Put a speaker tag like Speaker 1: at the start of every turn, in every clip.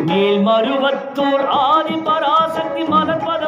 Speaker 1: மேல் மருவத்தூர் ஆதி பராசக்தி மலர்வத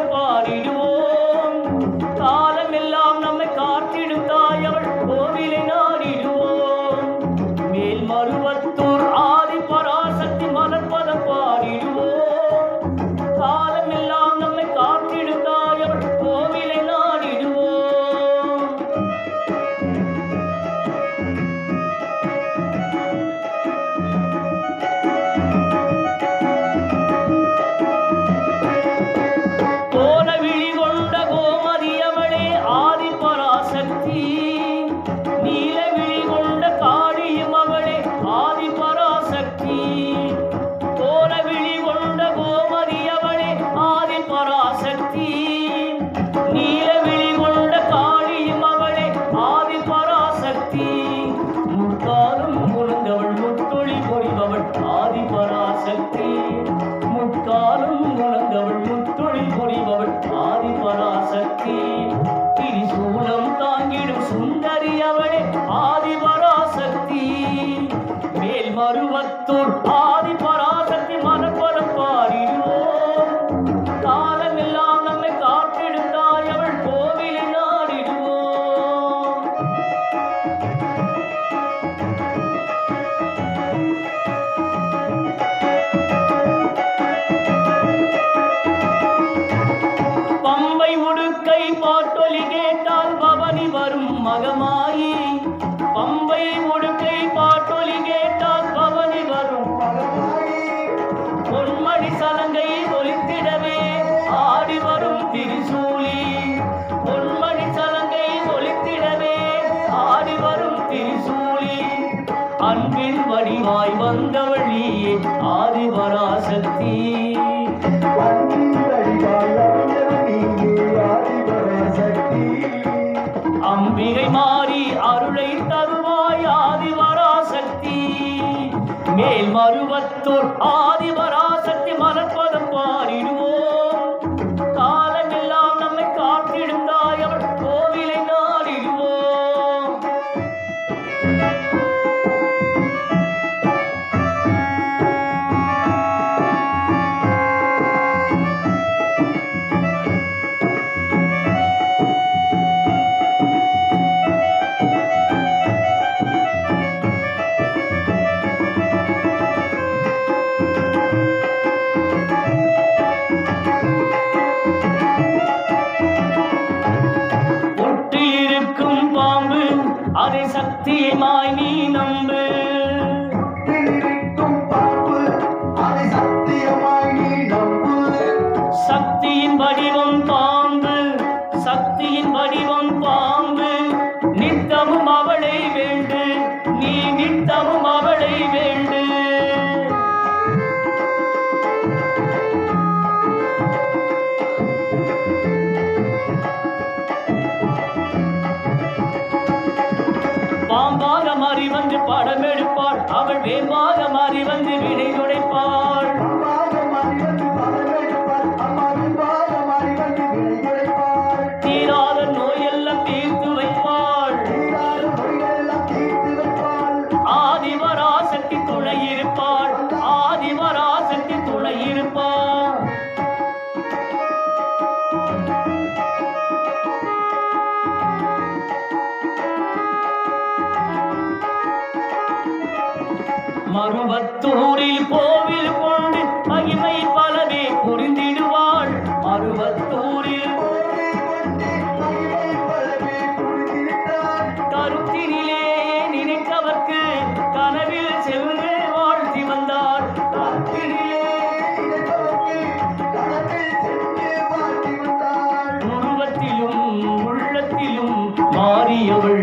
Speaker 1: சக்தி
Speaker 2: சக்தி
Speaker 1: அம்பிகை மாறி அருளை தருவாய் ஆதிவராசக்தி. மேல் மருவத்தோர் ஆதிவ பாம்பாக மாறி வந்து பாடம் எடுப்பாள் அவள் வேம்பாக மாறி வந்து வினை துடைப்பாள். மறுவத்தூரில் கோவில் கொண்டு மகிமை பலவே புரிந்திடுவாள் மறுவத்தூரில் கருத்தினிலே நினைத்தவர்க்கு கனவில் செல்வே வாழ்த்தி வந்தார். உருவத்திலும் உள்ளத்திலும் மாறியவள்